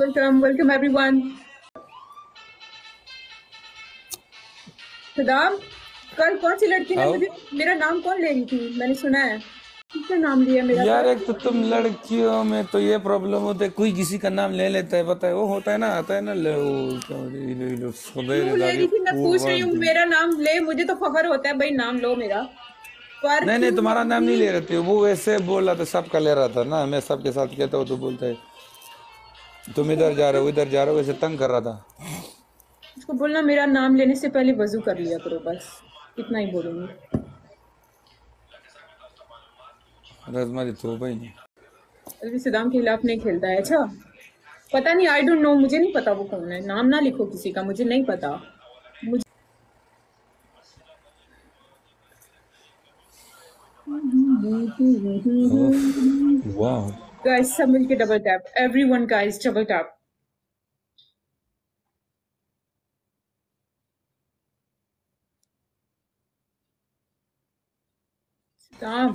Welcome, welcome everyone. Saddam? कल कौन सी लड़की ने मुझे मेरा नाम कौन ले रही थी? मैंने सुना है। नाम लिया मेरा? यार एक तो तुम लड़कियों में तो ये प्रॉब्लम होता है कोई किसी का नाम ले लेता है पता है? वो होता है ना आता है ना ले वो हैं, लो- रही थी? मैं पूछ रही हूँ मेरा नाम ले मुझे तो फखर होता है भाई नाम लो मेरा। नहीं नहीं तुम्हारा नाम नहीं ले रहे थे वो वैसे बोल रहा था सबका ले रहा था ना मैं सबके साथ कहता हूँ तो बोलता है तुम इधर जा रहे हो इधर जा रहे हो वैसे तंग कर रहा था। उसको बोलना मेरा नाम लेने से पहले वज़ू कर लिया करो बस। इतना ही बोलूँगी। रजमा दी तो भाई नहीं। अभी सदाम के खिलाफ नहीं खेलता है अच्छा? पता नहीं आई डोंट नो मुझे नहीं पता वो कौन है। नाम ना लिखो किसी का मुझे नहीं पता। मुझे वाह। गाइस सब मिलके double tap everyone guys double tap Tá.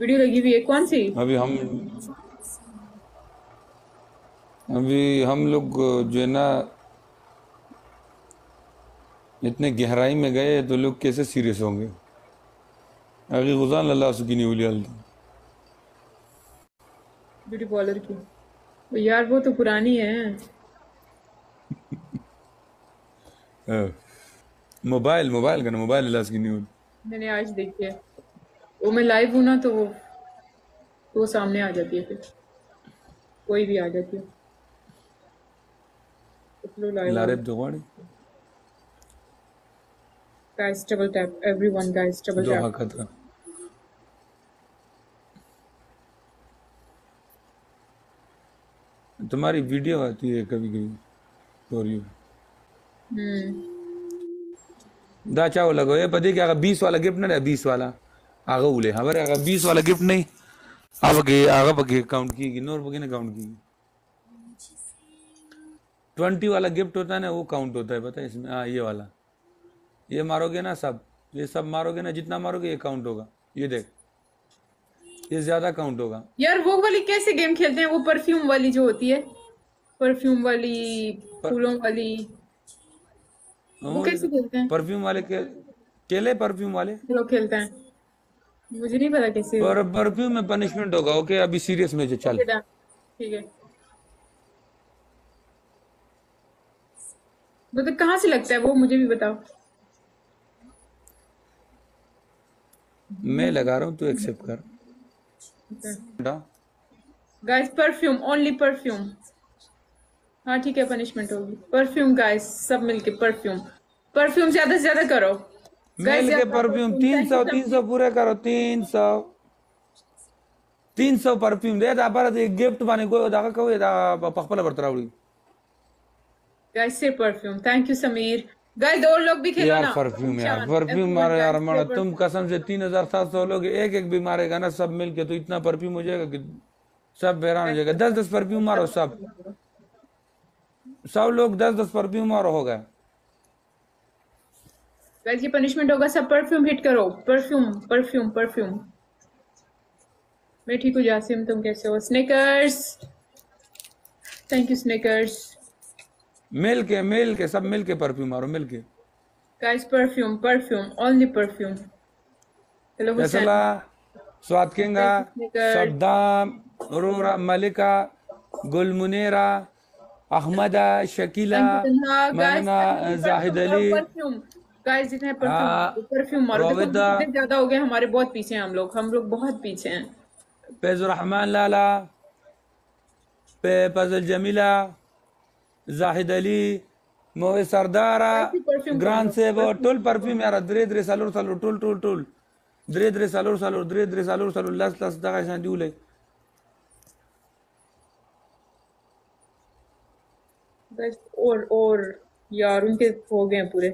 Video लगी हुई है। कौन सी? अभी हम अभी हम लोग जो है ना इतने गहराई में गए तो लोग कैसे सीरियस होंगे? अभी गुजान अल्लाह सुकी नहीं उली हल्दी ब्यूटी पार्लर की। तो यार वो तो पुरानी है। मोबाइल मोबाइल का ना मोबाइल अल्लाह सुकी नहीं उली। मैंने आज देखी है। वो मैं लाइव हूँ ना तो वो तो वो सामने आ जाती है फिर। कोई भी आ जाती है। लाइव लारे दुगाड़ी guys double tap everyone guys double जो टैप हकत का तुम्हारी वीडियो आती है कभी कभी स्टोरी हम्म। दा चाहो लगो ये पति क्या बीस वाला गिफ्ट ना बीस वाला। आगे उले हमारे आगे बीस वाला गिफ्ट नहीं। अब के आगे पके काउंट की नोर पके ना काउंट की। ट्वेंटी वाला गिफ्ट होता है ना वो काउंट होता है पता है इसमें? हाँ ये वाला। ये मारोगे ना सब। ये सब मारोगे ना जितना मारोगे ये काउंट होगा। ये देख। ये ज़्यादा काउंट होगा। यार वो वाली कैसे गेम खेलते हैं? वो परफ्यूम वाली जो होती है। परफ्यूम वाली फूलों वाली। वो कैसे खेलते हैं? परफ्यूम वाले के केले परफ्यूम वाले? लोग खेलते हैं। मुझे नहीं पता कैसे पर परफ्यूम में पनिशमेंट होगा ओके अभी सीरियस में जो चल। ठीक है। मतलब कहाँ से लगता है वो मुझे भी बताओ। मैं लगा रहा हूँ तू एक्सेप्ट कर। गाइस परफ्यूम ओनली परफ्यूम हाँ ठीक है पनिशमेंट होगी। परफ्यूम गाइस सब मिलके परफ्यूम परफ्यूम ज़्यादा से ज़्यादा करो। मेल के परफ्यूम तीन सौ तीन सौ पूरे करो तीन सौ तीन सौ परफ्यूम दे दा पर गिफ्ट बाने गो दा का को दा पखपला बरतरावड़ी गाइस से perfume thank you Sameer guys और लोग भी खेलो यार ना परफ्यूम यार परफ्यूम मारो यार मारो. तुम कसम से तीन हज़ार सात सौ लोग एक एक भी मारेगा ना सब मिलके तो इतना परफ्यूम हो जाएगा कि सब हैरान हो जाएगा दस दस परफ्यूम मारो सब सब लोग दस दस परफ्यूम मारो हो गया गाइस ये पनिशमेंट होगा सब परफ्यूम हिट करो। परफ्यूम परफ्यूम परफ्यूम मैं ठीक हूँ जासिम तुम कैसे हो? स्नेकर्स थैंक यू स्नेकर्स मिल के मिल के सब मिल के परफ्यूम मारो मिल के guys perfume perfume only perfume hello फैसला स्वाद किंगा सद्दाम रोरा मलिका गुल मुनेरा अहमदा शकीला मरना जाहिद अली। परफ्यूम गाइस जितने परफ्यूम परफ्यूम मारो देखो, रोविदा। जितने ज़्यादा हो गए हमारे बहुत पीछे हैं हम लोग हम लोग बहुत पीछे हैं। फैजुर रहमान लाला पे फजल जमीला जाहिद अली मोहे सरदारा ग्रांड से वो टोल परफ्यूम यार द्रे द्रे सालोर सालोर टोल टोल टोल। द्रे द्रे सालोर सालोर द्रे द्रे सालोर सालोर लस लस दगा शान दिउले और और यार उनके हो गए पूरे।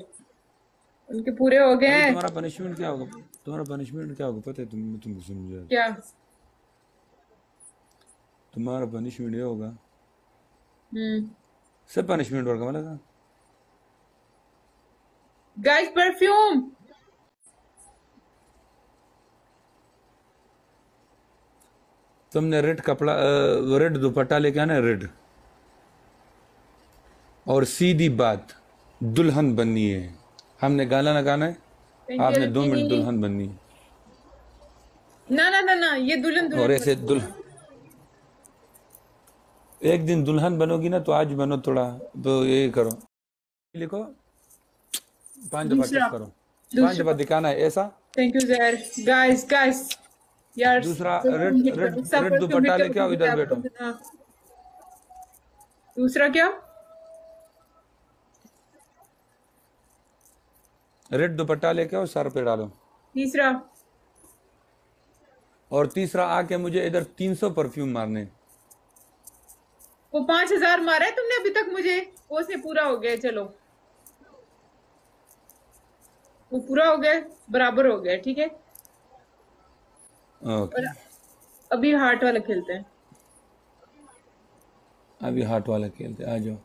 उनके पूरे हो गए हैं। तुम्हारा पनिशमेंट क्या होगा? तुम्हारा पनिशमेंट क्या होगा? पता है तुम तुमको समझा। क्या? तुम्हारा पनिशमेंट ये होगा। हम्म। सब पनिशमेंट होगा मतलब गाइस परफ्यूम तुमने रेड कपड़ा रेड दुपट्टा लेके आना रेड और सीधी बात दुल्हन बननी है। हमने गाना ना गाना है? आपने दो मिनट दुल्हन बननी है। ना ना ना ना ये दुल्हन और ऐसे दुल एक दिन दुल्हन बनोगी ना तो आज बनो थोड़ा तो ये करो। लिखो। पाँच दफ़ा करो? पाँच दफ़ा दिखाना है ऐसा? थैंक यू जहर गाइस गाइस यार दूसरा, रेड- रेड- रेड दुपट्टा लेके आओ, इधर बैठो। दूसरा क्या? रेड दुपट्टा लेके और सर पे डालो। तीसरा। और तीसरा आके मुझे इधर 300 परफ्यूम मारने। वो पाँच हज़ार मारा है तुमने अभी तक मुझे। वो से पूरा हो गया चलो। वो पूरा हो गया बराबर हो गया ठीक है? ओके। अभी हार्ट वाला खेलते हैं। अभी हार्ट वाला खेलते आ जाओ।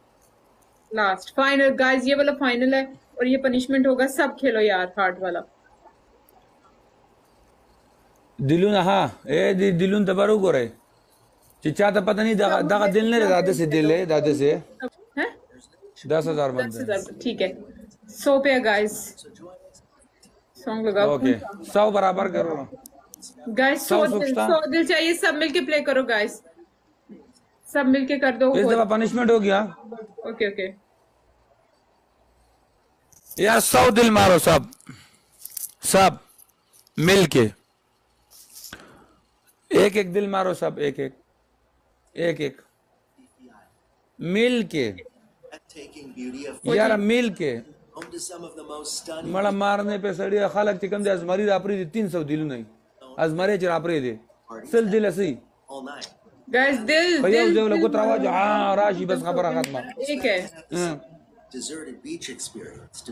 लास्ट फाइनल गाइस ये वाला फाइनल है। और ये पनिशमेंट होगा सब खेलो यार हार्ट वाला। दिलून हाँ ए दि, दिलून तो बरू को रहे चिचा तो पता नहीं दगा दगा दिल नहीं दादे से दिल है दादे से। है? दस हज़ार हज़ार ठीक है। सौ पे गाइस सॉन्ग लगाओ। ओके सौ बराबर करो। गाइस सौ सौ दिल सौ दिल चाहिए सब मिलके प्ले करो गाइस सब मिलके कर दो इस दफ़ा पनिशमेंट हो गया। ओके ओके यार सौ दिल मारो सब। सब मिल के एक एक दिल मारो सब एक एक एक एक मिल के यार मिल के मला मारने पे सड़िया खालक चिकन दे अजमरी आपरी दी तीन सौ दिल नहीं। अजमरे चिर आपरी दे। सिल दिल असी all night. गाइस दिल भैया दिल जो लोग उतरावा जो हाँ राशि बस खबर खत्म। एक है। हाँ। deserted beach experience.